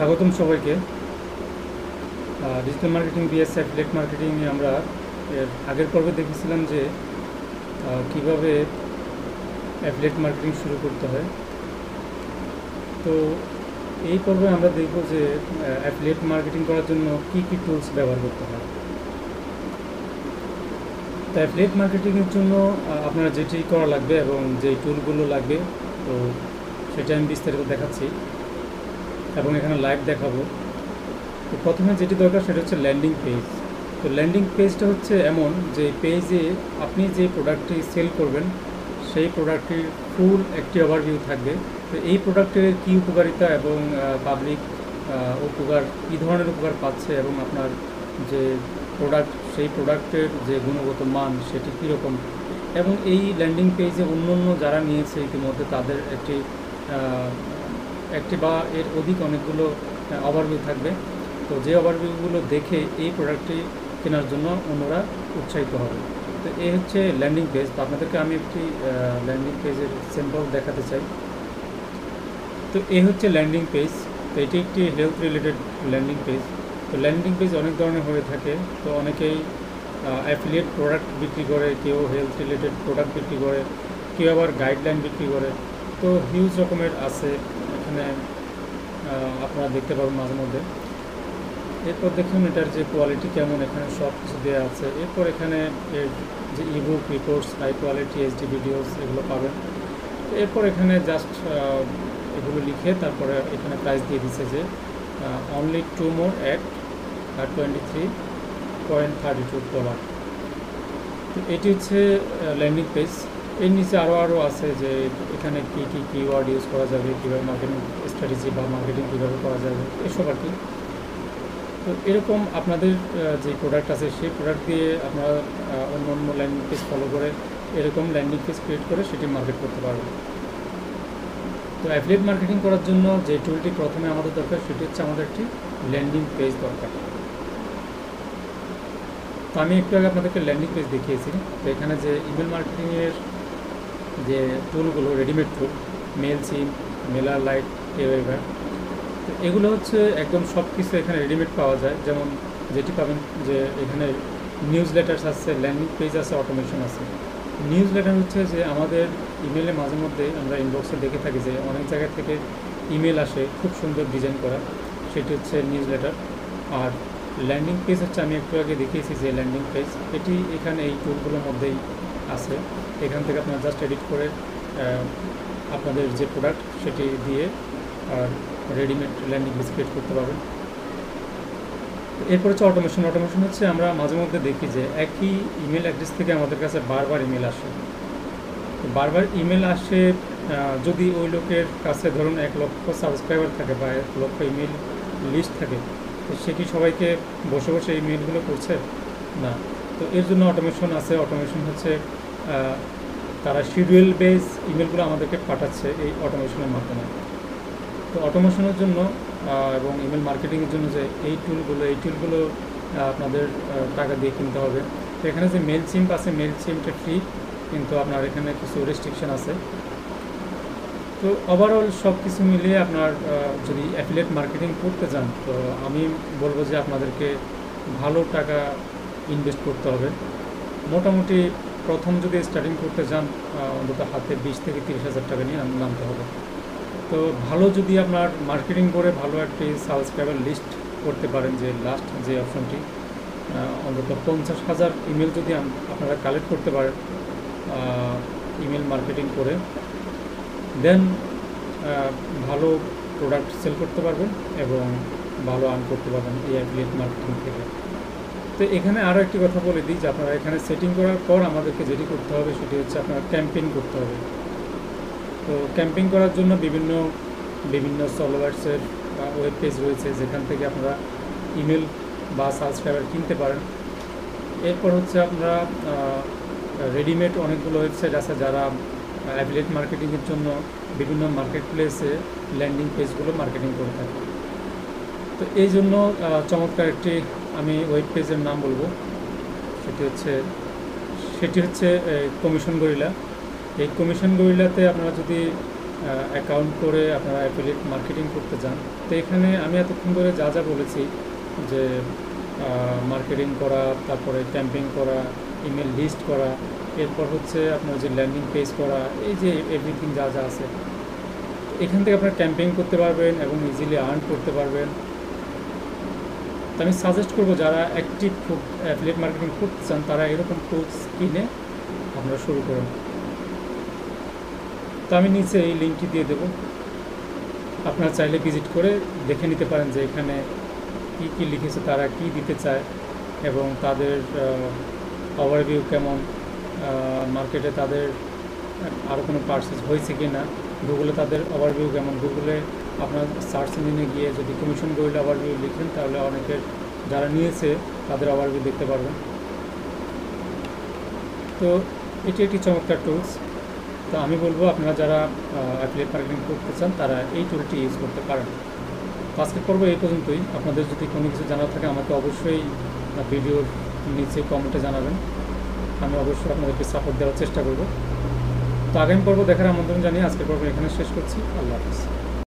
স্বাগতম সবাইকে। Digital marketing vs affiliate marketing আমরা এর আগের পর্বে দেখেছিলাম যে কীভাবে অ্যাফিলেট মার্কেটিং শুরু করতে হয়। তো এই পর্বে আমরা দেখব যে অ্যাফিলেট মার্কেটিং করার জন্য কি কি টুলস ব্যবহার করতে হয়। তো অ্যাফিলেট মার্কেটিংয়ের জন্য আপনার যেটি করা লাগবে এবং যে টুলগুলো লাগবে, তো সেটা আমি বিস্তারিত দেখাচ্ছি। এবং এখানে লাইভ দেখাবো। তো প্রথমে যেটি দরকার সেটা হচ্ছে ল্যান্ডিং পেজ তো ল্যান্ডিং পেজটা হচ্ছে এমন যে পেজে আপনি যে প্রোডাক্টটি সেল করবেন, সেই প্রোডাক্টটির ফুল একটি ওভারভিউ থাকবে। তো এই প্রোডাক্টের কী উপকারিতা এবং পাবলিক উপকার, কী ধরনের উপকার পাচ্ছে এবং আপনার যে প্রোডাক্ট সেই প্রোডাক্টের যে গুণগত মান সেটি কীরকম? এবং এই ল্যান্ডিং পেজে অন্য অন্য যারা নিয়েছে ইতিমধ্যে তাদের একটি একটি বা এর অধিক অনেকগুলো ওভারভিউ থাকবে। তো যে ওভারভিউগুলো দেখে এই প্রোডাক্টটি কেনার জন্য অন্যরা উৎসাহিত হবে। তো এই হচ্ছে ল্যান্ডিং পেজ তো আপনাদেরকে আমি একটি ল্যান্ডিং পেজের স্যাম্পল দেখাতে চাই। তো এই হচ্ছে ল্যান্ডিং পেজ তো এটি একটি হেলথ রিলেটেড ল্যান্ডিং পেজ তো ল্যান্ডিং পেজ অনেক ধরনের হয়ে থাকে। তো অনেকেই অ্যাফিলিয়েট প্রোডাক্ট বিক্রি করে, কেউ হেলথ রিলেটেড প্রোডাক্ট বিক্রি করে, কেউ আবার গাইডলাইন বিক্রি করে। তো হিউজ রকমের আছে। এখানে আপনারা দেখতে পাবেন মাঝে মধ্যে। এরপর দেখুন এটার যে কোয়ালিটি কেমন, এখানে সব কিছু দেওয়া আছে। এরপর এখানে এর যে ebook reports high quality HD videos এগুলো পাবেন। এরপর এখানে জাস্ট এগুলো লিখে তারপরে এখানে প্রাইস দিয়ে দিচ্ছে যে only two more at twenty three point thirty two dollar তো এটি হচ্ছে ল্যান্ডিং পেজ এর নিচে আরও আরও আছে যে এখানে কী কী কিওয়ার্ড ইউজ করা যাবে, কীভাবে মার্কেটিং স্ট্র্যাটেজি বা মার্কেটিং কীভাবে করা যাবে, এসব আর কি। তো এরকম আপনাদের যে প্রোডাক্ট আছে, সেই প্রোডাক্ট দিয়ে আপনারা অন্য অন্য ল্যান্ডিং পেজ ফলো করে এরকম ল্যান্ডিং পেজ ক্রিয়েট করে সেটি মার্কেট করতে পারবেন। তো অ্যাফিলিয়েট মার্কেটিং করার জন্য যে টুলটি প্রথমে আমাদের দরকার, সেটি হচ্ছে আমাদের একটি ল্যান্ডিং পেজ দরকার। তো আমি একটু আগে আপনাদেরকে ল্যান্ডিং পেজ দেখিয়েছি। তো এখানে যে ইমেল মার্কেটিংয়ের যে টুলগুলো রেডিমেড টুল মেল সিম মেলার লাইট এভার তো এগুলো হচ্ছে একদম সব কিছু এখানে রেডিমেড পাওয়া যায়। যেমন যেটি পাবেন যে এখানে নিউজ লেটার্স আছে ল্যান্ডিং পেজ আছে অটোমেশন আছে। নিউজ লেটার হচ্ছে যে আমাদের ইমেলে মাঝে মধ্যে আমরা ইনবক্সে দেখে থাকি যে অনেক জায়গা থেকে ইমেল আসে খুব সুন্দর ডিজাইন করা। সেটি হচ্ছে নিউজ লেটার আর ল্যান্ডিং পেজ হচ্ছে আমি একটু আগে দেখিয়েছি যে ল্যান্ডিং পেজ এটি এখানে এই টুলগুলোর মধ্যেই আছে, এখান থেকে আপনারা জাস্ট এডিট করে আপনাদের যে প্রোডাক্ট সেটি দিয়ে, আর রেডিমেড ল্যান্ডিং পেজ ক্রিয়েট করতে পারবেন। এরপর হচ্ছে অটোমেশন অটোমেশন হচ্ছে আমরা মাঝে মধ্যে দেখি যে একই ইমেল অ্যাড্রেস থেকে আমাদের কাছে বারবার ইমেল আসে। বারবার ইমেল আসে যদি ওই লোকের কাছে ধরুন এক লক্ষ সাবস্ক্রাইবার থাকে বা এক লক্ষ ইমেল লিস্ট থাকে, তো সে কি সবাইকে বসে বসে ইমেলগুলো করছে? না। তো এর জন্য অটোমেশন আছে। অটোমেশন হচ্ছে তারা শিডিউল বেস ইমেলগুলো আমাদেরকে পাঠাচ্ছে এই অটোমেশনের মাধ্যমে। তো অটোমেশনের জন্য এবং ইমেল মার্কেটিংয়ের জন্য যে এই টুলগুলো এই টুলগুলো আপনাদের টাকা দিয়ে কিনতে হবে। তো এখানে যে মেল চিম্প আছে মেল সিমটা ফ্রি কিন্তু আপনার এখানে কিছু রেস্ট্রিকশন আছে। তো ওভারঅল সব কিছু মিলিয়ে আপনার যদি অ্যাফিলেট মার্কেটিং করতে যান তো আমি বলব যে আপনাদেরকে ভালো টাকা ইনভেস্ট করতে হবে। মোটামুটি প্রথম যদি স্টার্টিং করতে যান অন্তত হাতে বিশ থেকে তিরিশ হাজার টাকা নিয়ে নাম- নামতে হবে। তো ভালো যদি আপনার মার্কেটিং করে ভালো একটি সাবস্ক্রাইবার লিস্ট করতে পারেন যে লাস্ট যে অপশনটি অন্তত পঞ্চাশ হাজার ইমেল যদি আপনারা কালেক্ট করতে পারেন ইমেল মার্কেটিং করে দেন ভালো প্রোডাক্ট সেল করতে পারবেন এবং ভালো আর্ন করতে পারবেন এই অ্যাফিলিয়েট মার্কেটিং থেকে। তো এখানে আরও একটি কথা বলে দিই যে আপনারা এখানে সেটিং করার পর আমাদেরকে যেটি করতে হবে সেটি হচ্ছে আপনার ক্যাম্পেইন করতে হবে। তো ক্যাম্পিং করার জন্য বিভিন্ন বিভিন্ন সফটওয়্যার্সের ওয়েব পেজ রয়েছে, যেখান থেকে আপনারা ইমেল বা সাবস্ক্রাইবার কিনতে পারেন। এরপর হচ্ছে আপনারা রেডিমেড অনেকগুলো ওয়েবসাইট আছে যারা অ্যাফিলিয়েট মার্কেটিংয়ের জন্য বিভিন্ন মার্কেট প্লেসে ল্যান্ডিং পেজগুলো মার্কেটিং করে থাকে। তো এই জন্য চমৎকার একটি আমি ওয়েব পেজের নাম বলব। সেটি হচ্ছে সেটি হচ্ছে কমিশন গরিলা। এই কমিশন গরিলাতে আপনারা যদি অ্যাকাউন্ট করে আপনারা অ্যাফিলিয়েট মার্কেটিং করতে চান তো এখানে আমি এতক্ষণ ধরে যা যা বলেছি যে মার্কেটিং করা, তারপরে ক্যাম্পিং করা ইমেল লিস্ট করা, এরপর হচ্ছে আপনার যে ল্যান্ডিং পেজ করা, এই যে এভরিথিং যা যা আছে, এখান থেকে আপনারা ক্যাম্পিং করতে পারবেন এবং ইজিলি আর্ন করতে পারবেন। তো আমি সাজেস্ট করব যারা অ্যাক্টিভ খুব অ্যাফিলিয়েট মার্কেটিং করতে চান, তারা এরকম টুলস কিনে আপনারা শুরু করুন। তো আমি নিচে এই লিঙ্কটি দিয়ে দেবো। আপনারা চাইলে ভিজিট করে দেখে নিতে পারেন যে এখানে কী কী লিখেছে, তারা কি দিতে চায় এবং তাদের ওভারভিউ কেমন মার্কেটে তাদের আরও কোনো পার্সেস হয়েছে কি না গুগলে তাদের ওভারভিউ কেমন গুগলে আপনার সার্চ ইঞ্জিনে গিয়ে যদি কমিশন গোল্ড ওভারভিউ লিখেন, তাহলে অনেকের যারা নিয়েছে, তাদের ওভারভিউ দেখতে পারবেন। তো এটি একটি চমৎকার টুলস তো আমি বলব, আপনারা যারা অ্যাফিলিয়েট মার্কেটিং করতে চান, তারা এই টুলটি ইউজ করতে পারেন। আজকের পর্ব এই পর্যন্তই। আপনাদের যদি কোনো কিছু জানার থাকে, আমাকে অবশ্যই ভিডিওর নিচে কমেন্টে জানাবেন। আমি অবশ্যই আপনাদেরকে সাপোর্ট দেওয়ার চেষ্টা করব। তো আগামী পর্ব দেখার আমন্ত্রণ জানিয়ে আজকের পর্ব এখানে শেষ করছি। আল্লাহ হাফিজ।